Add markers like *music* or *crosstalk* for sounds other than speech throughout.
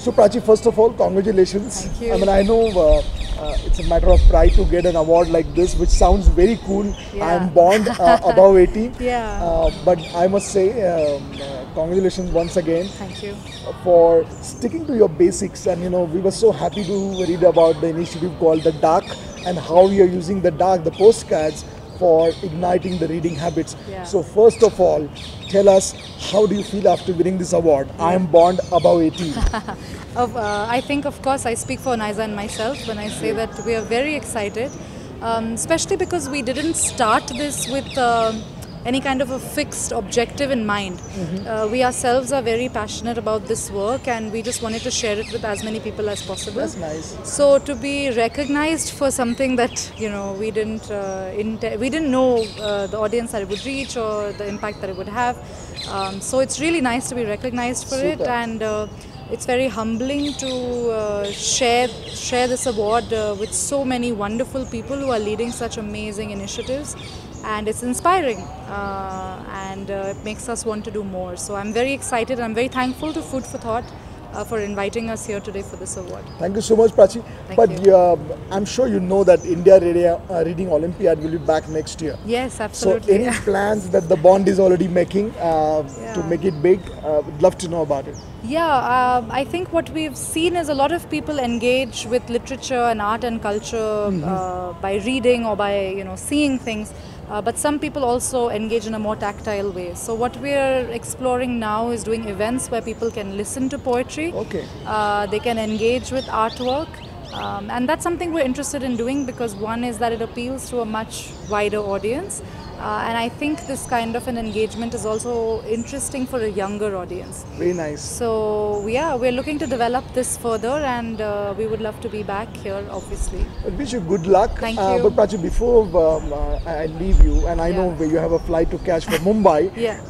So Prachi, first of all, congratulations. Thank you. I mean, I know uh, uh, it's a matter of pride to get an award like this, which sounds very cool. Yeah. I am born uh, *laughs* above 80. Yeah. Uh, but I must say, um, uh, congratulations once again Thank you. for sticking to your basics. And you know, we were so happy to read about the initiative called the DAAK and how you are using the DAAK, the postcards, for igniting the reading habits. Yeah. So first of all, tell us how do you feel after winning this award? I am born above 80. *laughs* Of, uh, I think, of course, I speak for Niza and myself when I say that we are very excited, um, especially because we didn't start this with um any kind of a fixed objective in mind. Uh, we ourselves are very passionate about this work and we just wanted to share it with as many people as possible. That's nice. So to be recognized for something that you know we didn't uh, inte- we didn't know uh, the audience that it would reach or the impact that it would have. Um, so it's really nice to be recognized for it, and uh, it's very humbling to uh, share share this award uh, with so many wonderful people who are leading such amazing initiatives. And it's inspiring, uh, and uh, it makes us want to do more. So I'm very excited. I'm very thankful to Food for Thought uh, for inviting us here today for this award. Thank you so much, Prachi. Thank but you. uh, I'm sure you know that India Reading, uh, Reading Olympiad will be back next year. Yes, absolutely. So, any *laughs* plans that the bond is already making uh, to make it big? Uh, would love to know about it. Yeah, um, I think what we've seen is a lot of people engage with literature and art and culture uh, by reading or by you know seeing things. Uh, but some people also engage in a more tactile way. So what we're exploring now is doing events where people can listen to poetry. Okay. Uh, they can engage with artwork. Um, and that's something we're interested in doing because one is that it appeals to a much wider audience. Uh, and I think this kind of an engagement is also interesting for a younger audience. Very nice. So yeah, we're looking to develop this further, and uh, we would love to be back here, obviously. I wish you good luck. Thank Uh, you. but Prachi, before um, uh, I leave you, and I know Yeah. where you have a flight to catch for Mumbai. *laughs* Yeah.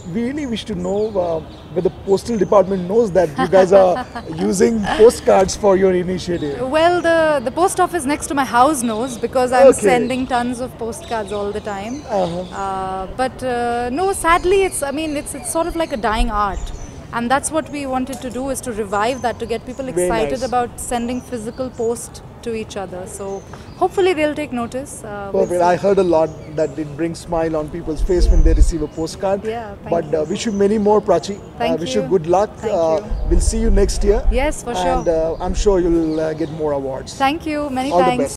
Uh, we really wish to know uh, whether the postal department knows that you guys are *laughs* using postcards for your initiative. Well, the the post office next to my house knows because I'm Okay. sending tons of postcards all the time. Uh-huh. Uh, but uh, no, sadly, it's I mean it's it's sort of like a dying art. And that's what we wanted to do is to revive that to get people excited nice. about sending physical post to each other. So hopefully they'll take notice. Uh, we'll Perfect. I heard a lot that it brings smile on people's face when they receive a postcard. Yeah, but. Uh, wish you many more, Prachi. Thank uh, wish you you. good luck. Thank uh, you. We'll see you next year. Yes, for sure. And uh, I'm sure you'll uh, get more awards. Thank you. Many All the thanks. best.